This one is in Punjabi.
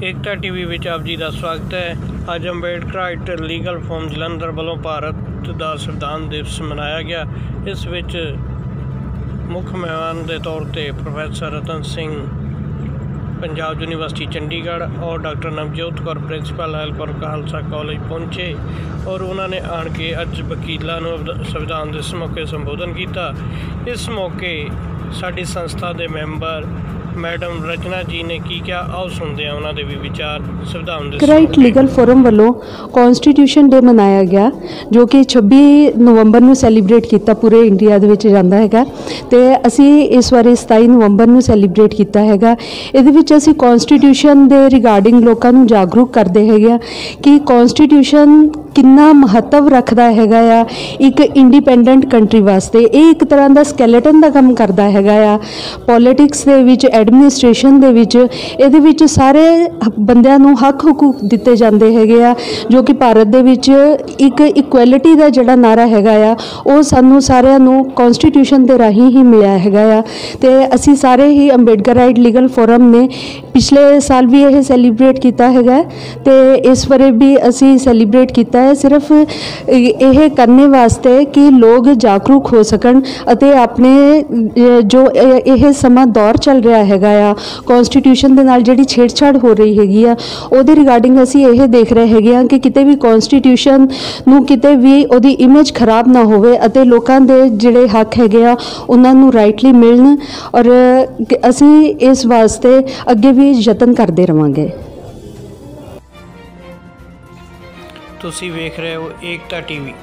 ਏਕਤਾ ਟੀਵੀ ਵਿੱਚ ਆਪ ਜੀ ਦਾ ਸਵਾਗਤ ਹੈ। ਅੱਜ Ambedkar right legal forum Jalandhar ਵੱਲੋਂ ਭਾਰਤ ਦਾ ਸੰਵਿਧਾਨ ਦਿਵਸ ਮਨਾਇਆ ਗਿਆ। ਇਸ ਵਿੱਚ ਮੁੱਖ ਮਹਿਮਾਨ ਦੇ ਤੌਰ ਤੇ ਪ੍ਰੋਫੈਸਰ ਰਤਨ ਸਿੰਘ, ਪੰਜਾਬ ਯੂਨੀਵਰਸਿਟੀ ਚੰਡੀਗੜ੍ਹ ਔਰ doctor Navjot Kaur, principal helper Khalsa college ਪਹੁੰਚੇ ਔਰ ਉਹਨਾਂ ਨੇ ਆਣ ਕੇ ਅੱਜ ਵਕੀਲਾਂ ਨੂੰ ਸੰਵਿਧਾਨ ਦਿਵਸ ਮੌਕੇ ਸੰਬੋਧਨ ਕੀਤਾ। ਇਸ ਮੌਕੇ ਸਾਡੀ ਸੰਸਥਾ ਦੇ ਮੈਂਬਰ ਮੈਡਮ ਰਚਨਾ ਜੀ ਨੇ ਕੀ ਕਿਹਾ ਆਓ ਸੁਣਦੇ ਹਾਂ ਉਹਨਾਂ ਦੇ ਵੀ ਵਿਚਾਰ ਸੰਵਿਧਾਨ ਦਿਵਸ ਰਾਈਟ ਮੌਕੇ। ਲੀਗਲ ਫੋਰਮ ਵੱਲੋਂ ਕਨਸਟੀਟਿਊਸ਼ਨ ਡੇ ਮਨਾਇਆ ਗਿਆ ਜੋ ਕਿ 26 ਨਵੰਬਰ ਨੂੰ ਸੈਲੀਬ੍ਰੇਟ ਕੀਤਾ ਪੂਰੇ ਇੰਡੀਆ ਦੇ ਵਿੱਚ ਜਾਂਦਾ ਹੈਗਾ ਤੇ ਅਸੀਂ ਇਸ ਵਾਰੀ 27 ਨਵੰਬਰ ਨੂੰ ਸੈਲੀਬ੍ਰੇਟ ਕੀਤਾ ਹੈਗਾ ਇਹਦੇ ਵਿੱਚ ਅਸੀਂ ਕਨਸਟੀਟਿਊਸ਼ਨ ਦੇ ਰਿਗਾਰਡਿੰਗ ਲੋਕਾਂ ਨੂੰ ਜਾਗਰੂਕ ਕਰਦੇ ਹੈਗੇ ਆ ਕਿ ਕਨਸਟੀਟਿਊਸ਼ਨ ਕਿੰਨਾ ਮਹੱਤਵ ਰੱਖਦਾ ਹੈਗਾ ਆ ਇੱਕ ਇੰਡੀਪੈਂਡੈਂਟ ਕੰਟਰੀ ਵਾਸਤੇ। ਇਹ ਇੱਕ ਤਰ੍ਹਾਂ ਦਾ ਸਕੈਲੇਟਨ ਦਾ ਕੰਮ ਕਰਦਾ ਹੈਗਾ ਆ। ਪੋਲਿਟਿਕਸ ਦੇ ਵਿੱਚ ਐਡਮਿਨਿਸਟ੍ਰੇਸ਼ਨ ਦੇ ਵਿੱਚ, ਇਹਦੇ ਵਿੱਚ ਸਾਰੇ ਬੰਦਿਆਂ ਨੂੰ ਹੱਕ ਹਕੂਕ ਦਿੱਤੇ ਜਾਂਦੇ ਹੈਗੇ ਆ, ਜੋ ਕਿ ਭਾਰਤ ਦੇ ਵਿੱਚ ਇੱਕ ਇਕੁਐਲਿਟੀ ਦਾ ਜਿਹੜਾ ਨਾਰਾ ਹੈਗਾ ਆ, ਉਹ ਸਾਨੂੰ ਸਾਰਿਆਂ ਨੂੰ ਕਨਸਟੀਟਿਊਸ਼ਨ ਦੇ ਰਾਹੀਂ ਹੀ ਮਿਲਿਆ ਹੈਗਾ ਆ। ਤੇ ਅਸੀਂ ਸਾਰੇ ਹੀ ਅੰਬੇਡਕਰ ਰਾਈਟ ਲੀਗਲ ਫੋਰਮ ਨੇ ਪਿਛਲੇ ਸਾਲ ਵੀ ਇਹ ਸੈਲੀਬ੍ਰੇਟ ਕੀਤਾ ਹੈਗਾ। ਤੇ ਇਸ ਵਾਰੇ ਵੀ ਅਸੀਂ ਸੈਲੀਬ੍ਰੇਟ ਕੀਤਾ ਹੈ, ਸਿਰਫ ਇਹ ਕਰਨੇ ਵਾਸਤੇ ਕਿ ਲੋਕ ਜਾਗਰੂਕ ਹੋ ਸਕਣ ਅਤੇ ਆਪਣੇ ਜੋ ਇਹ ਸਮਾਂ ਦੌਰ ਚੱਲ ਰਿਹਾ ਹੈਗਾ ਆ ਕਨਸਟੀਟਿਊਸ਼ਨ ਦੇ ਨਾਲ ਜਿਹੜੀ ਛੇੜਛਾੜ ਹੋ ਰਹੀ ਹੈਗੀ ਆ, ਉਹਦੇ ਰਿਗਾਰਡਿੰਗ ਅਸੀਂ ਇਹ ਦੇਖ ਰਹੇ ਹੈਗੇ ਆ ਕਿ ਕਿਤੇ ਵੀ ਕਨਸਟੀਟਿਊਸ਼ਨ ਨੂੰ ਕਿਤੇ ਵੀ ਉਹਦੀ ਇਮੇਜ ਖਰਾਬ ਨਾ ਹੋਵੇ ਅਤੇ ਲੋਕਾਂ ਦੇ ਜਿਹੜੇ ਹੱਕ ਹੈਗੇ ਆ, ਉਹਨਾਂ ਨੂੰ ਰਾਈਟਲੀ ਮਿਲਣ ਔਰ ਅਸੀਂ ਇਸ ਵਾਸਤੇ ਅੱਗੇ ਵੀ ਯਤਨ ਕਰਦੇ ਰਵਾਂਗੇ। ਤੁਸੀਂ ਵੇਖ ਰਹੇ ਹੋ ਏਕਤਾ ਟੀਵੀ।